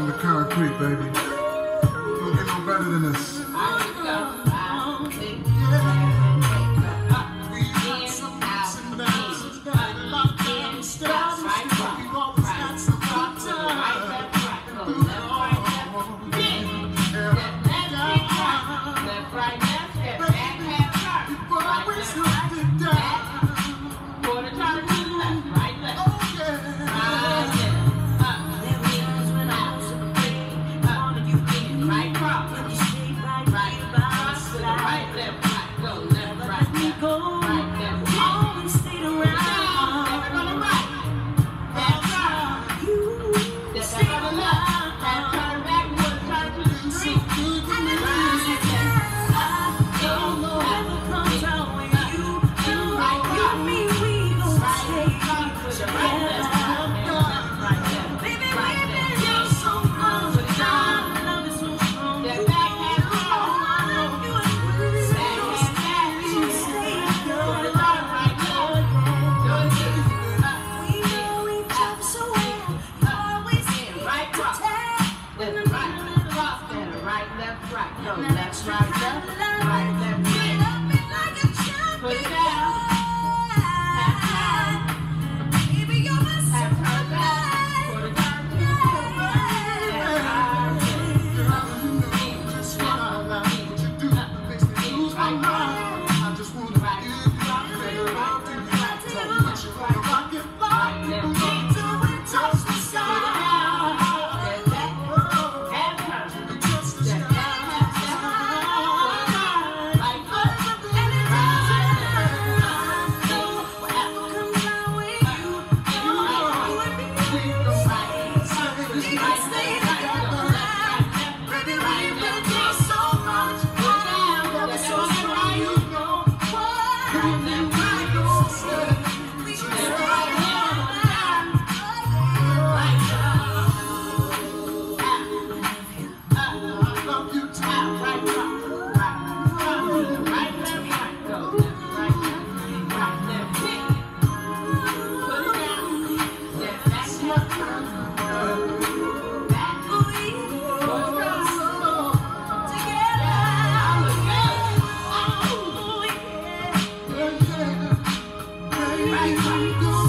from the concrete, baby. Don't get no better than this. top. Bye.